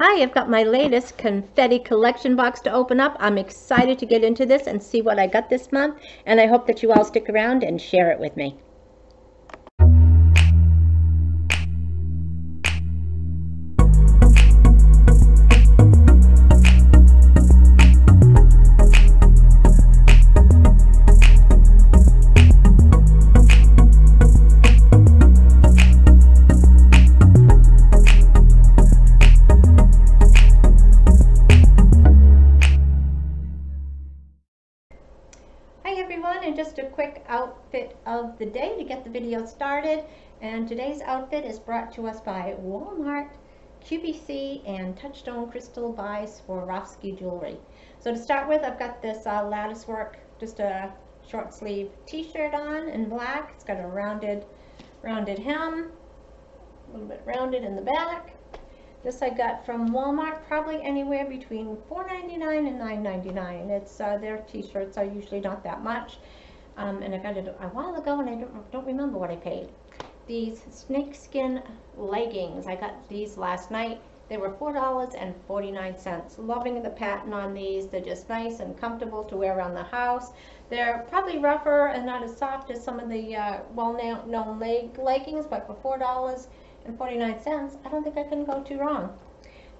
Hi, I've got my latest confetti collection box to open up. I'm excited to get into this and see what I got this month, and I hope that you all stick around and share it with me. Outfit of the day to get the video started. And today's outfit is brought to us by Walmart, QVC, and Touchstone Crystal by Swarovski Jewelry. So to start with, I've got this uh, lattice work, just a short sleeve t-shirt on in black. It's got a rounded, rounded hem, a little bit rounded in the back. This I got from Walmart, probably anywhere between $4.99 and $9.99. It's uh, their t-shirts are usually not that much. Um, and I got it a while ago and I don't, don't remember what I paid. These snakeskin leggings, I got these last night. They were $4.49. Loving the pattern on these. They're just nice and comfortable to wear around the house. They're probably rougher and not as soft as some of the uh, well-known leg leggings, but for $4.49, I don't think I can go too wrong.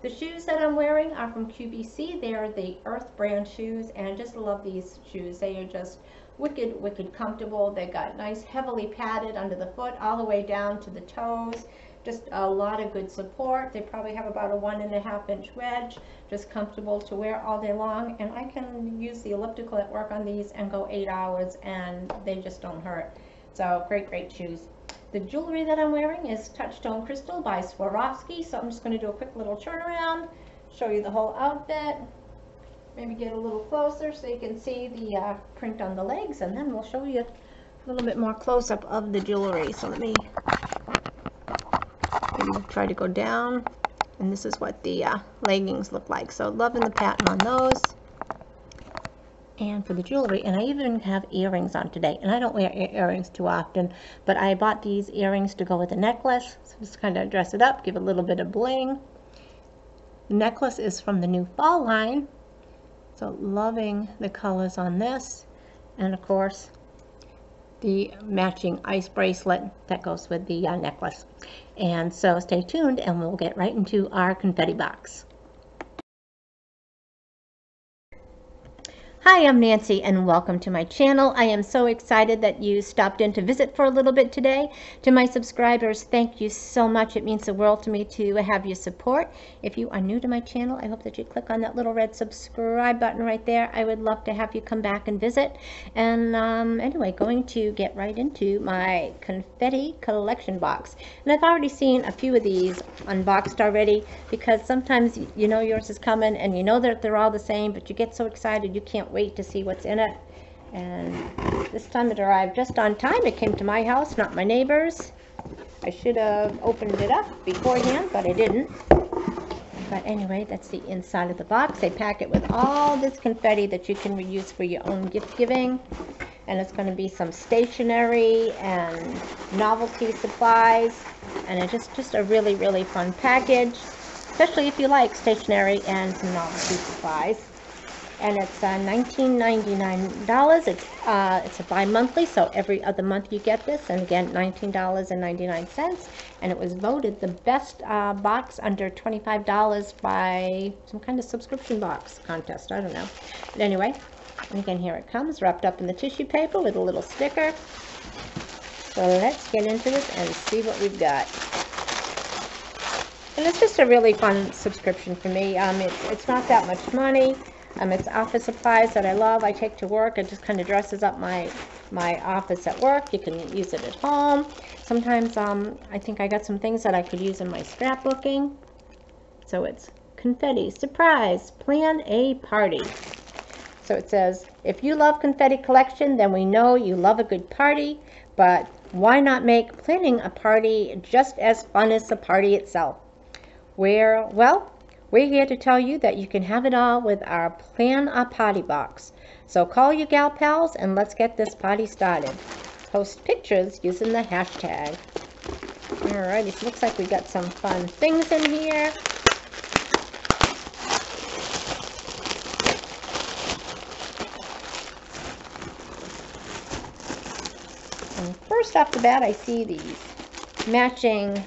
The shoes that I'm wearing are from QVC. They are the Earth brand shoes, and I just love these shoes. They are just wicked, wicked comfortable. They got nice, heavily padded under the foot all the way down to the toes. Just a lot of good support. They probably have about a one and a half inch wedge, just comfortable to wear all day long. And I can use the elliptical at work on these and go eight hours and they just don't hurt. So great, great shoes. The jewelry that I'm wearing is Touchstone Crystal by Swarovski. So I'm just going to do a quick little turnaround, show you the whole outfit maybe get a little closer so you can see the uh, print on the legs and then we'll show you a little bit more close-up of the jewelry. So let me maybe try to go down and this is what the uh, leggings look like. So loving the pattern on those. And for the jewelry, and I even have earrings on today. And I don't wear earrings too often, but I bought these earrings to go with the necklace. So just kind of dress it up, give a little bit of bling. Necklace is from the new fall line, so loving the colors on this. And of course, the matching ice bracelet that goes with the uh, necklace. And so stay tuned and we'll get right into our confetti box. Hi, I'm Nancy and welcome to my channel. I am so excited that you stopped in to visit for a little bit today. To my subscribers, thank you so much. It means the world to me to have your support. If you are new to my channel, I hope that you click on that little red subscribe button right there. I would love to have you come back and visit. And um, anyway, going to get right into my confetti collection box. And I've already seen a few of these unboxed already because sometimes you know yours is coming and you know that they're all the same, but you get so excited you can't wait wait to see what's in it. And this time it arrived just on time. It came to my house, not my neighbor's. I should have opened it up beforehand, but I didn't. But anyway, that's the inside of the box. They pack it with all this confetti that you can reuse for your own gift giving. And it's going to be some stationery and novelty supplies. And it's just, just a really, really fun package. Especially if you like stationery and some novelty supplies and it's uh, $19.99. It's uh, it's a bi-monthly, so every other month you get this, and again, $19.99, and it was voted the best uh, box under $25 by some kind of subscription box contest, I don't know. But anyway, and again, here it comes, wrapped up in the tissue paper with a little sticker. So let's get into this and see what we've got. And it's just a really fun subscription for me. Um, it's, it's not that much money. Um, it's office supplies that I love. I take to work. It just kind of dresses up my my office at work. You can use it at home. Sometimes um, I think I got some things that I could use in my scrapbooking. So it's confetti, surprise, plan a party. So it says, if you love confetti collection, then we know you love a good party, but why not make planning a party just as fun as the party itself? Where, well, we're here to tell you that you can have it all with our Plan a Party box. So call your gal pals and let's get this party started. Post pictures using the hashtag. Alrighty, looks like we got some fun things in here. And first off the bat, I see these matching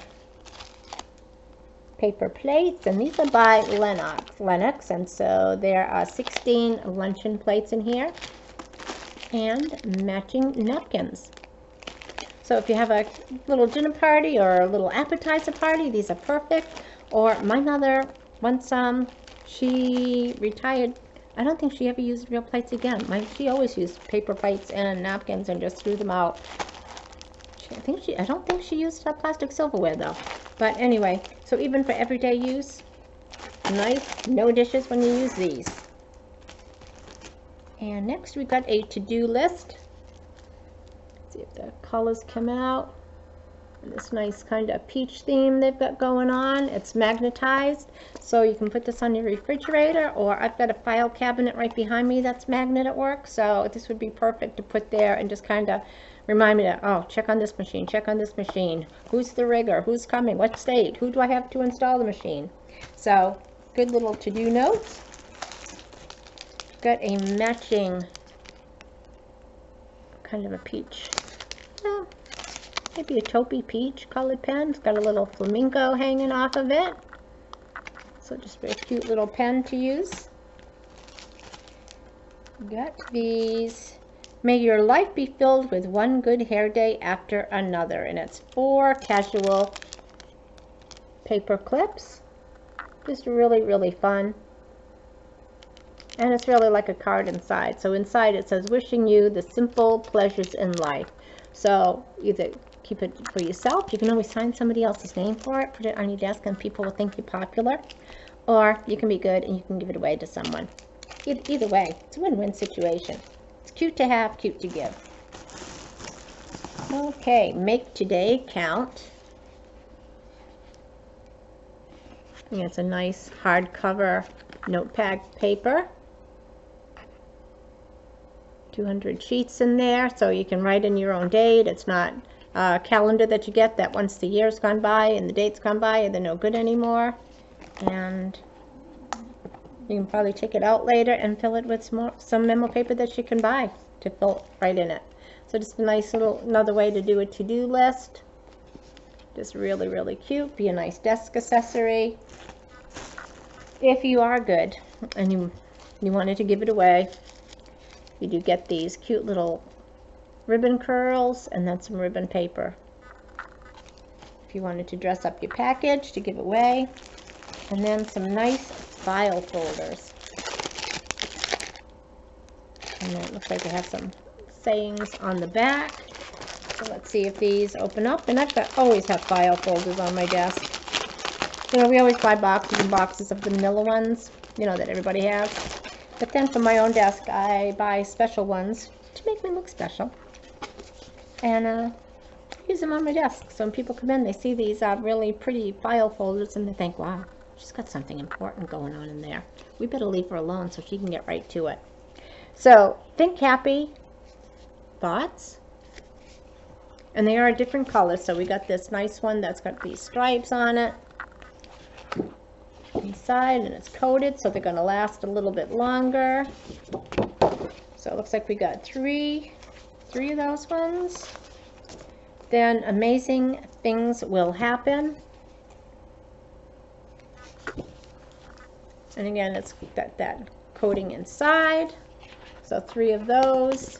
paper plates, and these are by Lenox. Lenox, and so there are 16 luncheon plates in here, and matching napkins. So if you have a little dinner party or a little appetizer party, these are perfect. Or my mother, once um, she retired, I don't think she ever used real plates again. My, she always used paper plates and napkins and just threw them out. I think she, I don't think she used plastic silverware though. But anyway, so even for everyday use, nice, no dishes when you use these. And next we've got a to-do list. See if the colors come out. This nice kind of peach theme they've got going on. It's magnetized, so you can put this on your refrigerator, or I've got a file cabinet right behind me that's magnet at work, so this would be perfect to put there and just kind of remind me that, oh, check on this machine, check on this machine. Who's the rigger? Who's coming? What state? Who do I have to install the machine? So, good little to-do notes. Got a matching kind of a peach well, maybe a taupey peach colored pen. It's got a little flamingo hanging off of it. So just a cute little pen to use. Got these. May your life be filled with one good hair day after another. And it's four casual paper clips. Just really, really fun. And it's really like a card inside. So inside it says, wishing you the simple pleasures in life. So either keep it for yourself, you can always sign somebody else's name for it, put it on your desk and people will think you're popular. Or you can be good and you can give it away to someone. Either way, it's a win-win situation. Cute to have, cute to give. Okay, make today count. Yeah, it's a nice hardcover notepad paper. 200 sheets in there, so you can write in your own date. It's not a calendar that you get that once the year's gone by and the date's gone by, they're no good anymore. And you can probably take it out later and fill it with some, more, some memo paper that you can buy to fill right in it. So just a nice little, another way to do a to-do list. Just really, really cute. Be a nice desk accessory. If you are good and you, you wanted to give it away, you do get these cute little ribbon curls and then some ribbon paper. If you wanted to dress up your package to give away. And then some nice file folders. And it looks like they have some sayings on the back. So let's see if these open up. And I've got always have file folders on my desk. You know, we always buy boxes and boxes of the manila ones, you know, that everybody has. But then for my own desk, I buy special ones to make me look special. And uh, use them on my desk. So when people come in, they see these uh, really pretty file folders and they think, wow, she's got something important going on in there. We better leave her alone so she can get right to it. So think happy thoughts. And they are a different colors. So we got this nice one that's got these stripes on it inside and it's coated so they're going to last a little bit longer. So it looks like we got three, three of those ones. Then amazing things will happen. And again, it's got that coating inside. So three of those.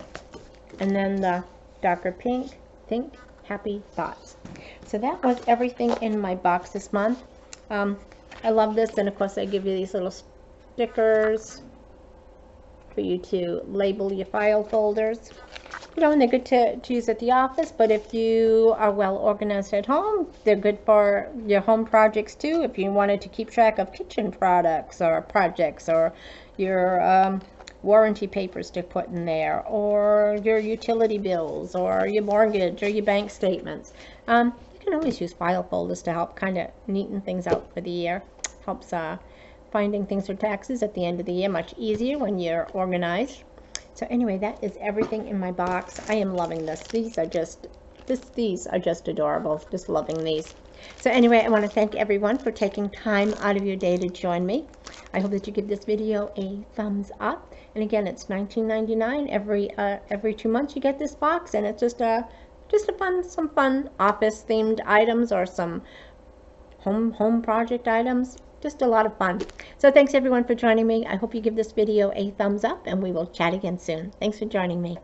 And then the darker pink, think happy thoughts. So that was everything in my box this month. Um, I love this. And of course, I give you these little stickers for you to label your file folders. You know, and they're good to, to use at the office, but if you are well organized at home, they're good for your home projects too. If you wanted to keep track of kitchen products or projects or your um, warranty papers to put in there or your utility bills or your mortgage or your bank statements. Um, you can always use file folders to help kind of neaten things out for the year. Helps uh, finding things for taxes at the end of the year much easier when you're organized. So anyway, that is everything in my box. I am loving this. These are just, this, these are just adorable. Just loving these. So anyway, I want to thank everyone for taking time out of your day to join me. I hope that you give this video a thumbs up. And again, it's $19.99 every uh, every two months you get this box, and it's just a just a fun, some fun office themed items or some home home project items. Just a lot of fun. So thanks everyone for joining me. I hope you give this video a thumbs up and we will chat again soon. Thanks for joining me.